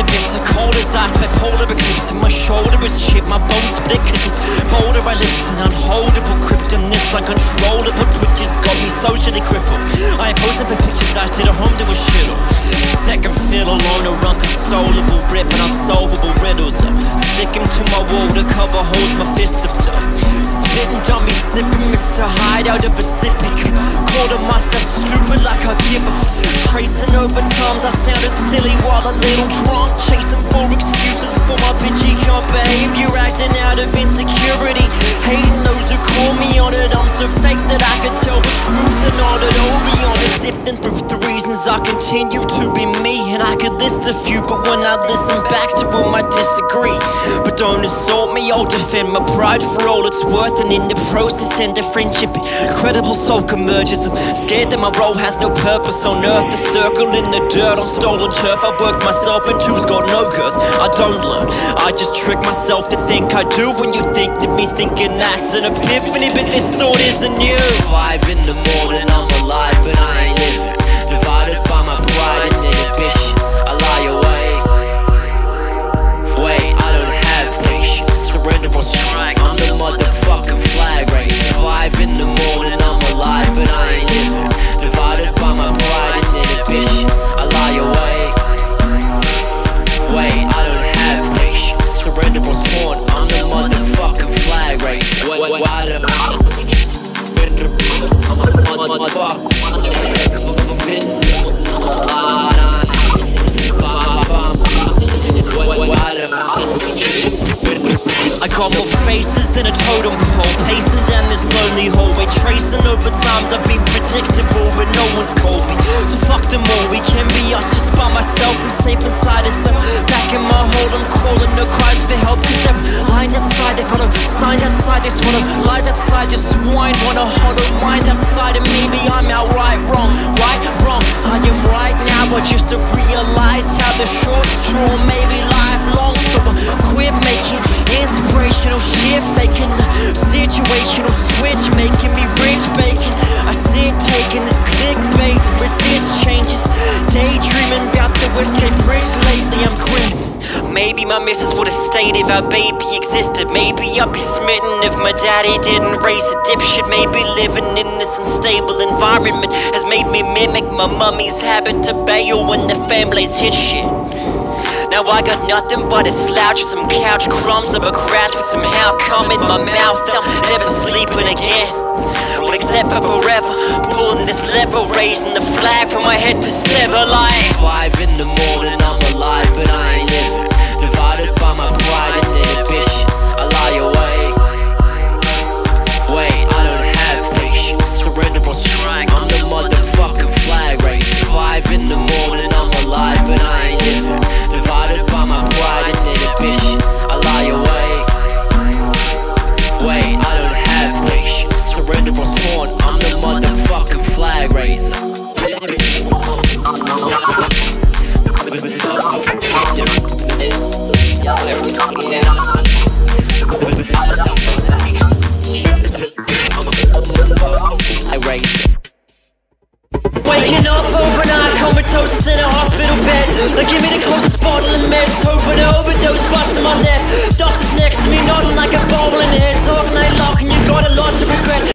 colder bits cold as ice But polar eclipse and my shoulder was chipped My bones split cause this boulder I lift An unholdable krypton, uncontrollable twitch has got me socially crippled I am posing for pictures, I sit at home to a shittle Second fiddle alone. a unconsolable rip And unsolvable riddles I'm Sticking to my wall to cover holes my fists have done Spitting dummy, sipping Mr. Hyde out of a sippy cup Calling myself stupid like I give a f. Tracing over times I sounded silly while a little drunk. Chasing for excuses for my bitchy cunt behavior Acting out of insecurity. Hating those who call me on it. I'm so fake that I can tell the truth. And not at all be honest Sifting through the reasons I continue to be me. And I could list a few but when I listen back to them I disagree But don't insult me, I'll defend my pride for all it's worth. And in the process end a friendship Incredible soul emerges I'm scared that my role has no purpose on earth. The circle in the dirt on stolen turf. I've worked myself into's got no girth. I don't learn, I just trick myself to think I do. When you think to me thinking that's an epiphany But this thought isn't new. Five in the morning, I'm got more faces than a totem pole. Pacing down this lonely hallway Tracing over times I've been predictable But no one's called me. So fuck them all, we can be us Just by myself, I'm safe inside of some Back in my hole, I'm calling no cries for help Cause there lines outside, they follow. Signs outside, they swallow. Lies outside, this swine Wanna hollow minds outside And maybe I'm outright wrong Right, wrong, I am right now But just to realize how the short straw may inspirational shit Faking the situational switch Making me rich bacon I sit taking this clickbait Resist changes. Daydreaming about the escape bridge Lately I'm grim Maybe my missus would've stayed if our baby existed. Maybe I'd be smitten if my daddy didn't raise a dipshit. Maybe living in this unstable environment Has made me mimic my mummy's habit to bail when the fan blades hit shit now I got nothing but a slouch and Some couch crumbs of a crash But somehow come in my mouth. I'm never sleeping again. Well except for forever Pulling this lever Raising the flag from my head to sever. Like Five in the morning I'm alive but I hospital bed. They give me the closest bottle of meds Hoping I overdose, but to my left